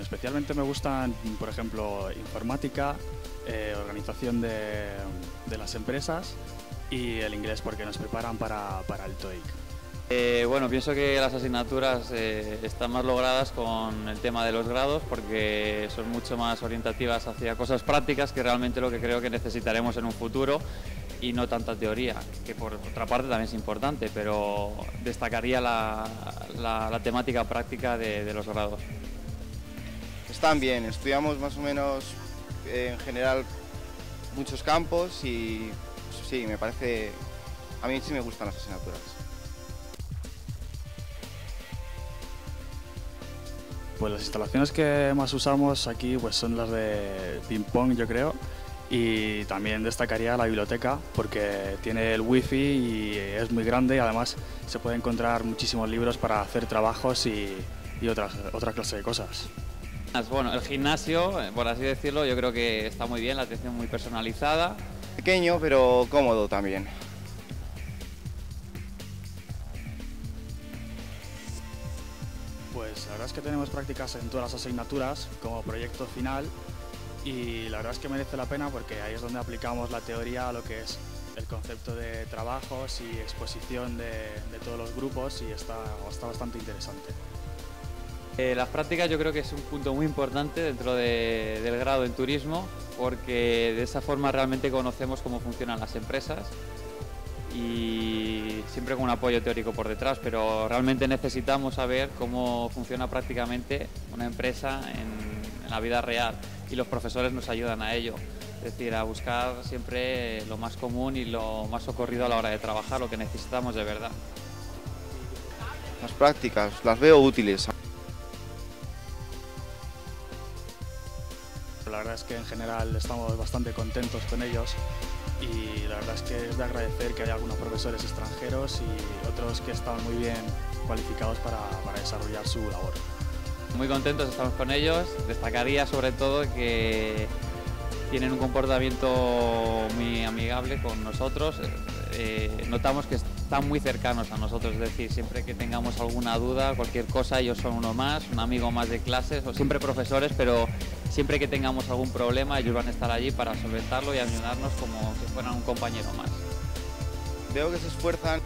especialmente me gustan, por ejemplo, informática, eh, organización de, de, las empresas y el inglés porque nos preparan para, para el TOEIC. Eh, bueno, pienso que las asignaturas eh, están más logradas con el tema de los grados porque son mucho más orientativas hacia cosas prácticas que realmente lo que creo que necesitaremos en un futuro y no tanta teoría, que por otra parte también es importante, pero destacaría la, la, temática práctica de, de, los grados. Están bien, estudiamos más o menos en general muchos campos y sí, me parece, a mí sí me gustan las asignaturas. Pues las instalaciones que más usamos aquí pues son las de ping pong yo creo y también destacaría la biblioteca porque tiene el wifi y es muy grande y además se puede encontrar muchísimos libros para hacer trabajos y, y otras, otra clase de cosas. Bueno, el gimnasio, eh, por así decirlo, yo creo que está muy bien, la atención muy personalizada. Pequeño pero cómodo también. Pues la verdad es que tenemos prácticas en todas las asignaturas como proyecto final y la verdad es que merece la pena porque ahí es donde aplicamos la teoría a lo que es el concepto de trabajos y exposición de, de todos los grupos y está, está bastante interesante. Eh, las prácticas yo creo que es un punto muy importante dentro de, del grado en turismo porque de esa forma realmente conocemos cómo funcionan las empresas y siempre con un apoyo teórico por detrás, pero realmente necesitamos saber cómo funciona prácticamente una empresa en, en la vida real y los profesores nos ayudan a ello. Es decir, a buscar siempre lo más común y lo más ocurrido a la hora de trabajar, lo que necesitamos de verdad. Las prácticas las veo útiles. La verdad es que en general estamos bastante contentos con ellos y la verdad es que es de agradecer que haya algunos profesores extranjeros y otros que están muy bien cualificados para, para desarrollar su labor. Muy contentos estamos con ellos, destacaría sobre todo que tienen un comportamiento muy amigable con nosotros, eh, notamos que están muy cercanos a nosotros, es decir, siempre que tengamos alguna duda, cualquier cosa, ellos son uno más, un amigo más de clases, o siempre profesores, pero siempre que tengamos algún problema, ellos van a estar allí para solventarlo y ayudarnos como si fueran un compañero más. Veo que se esfuerzan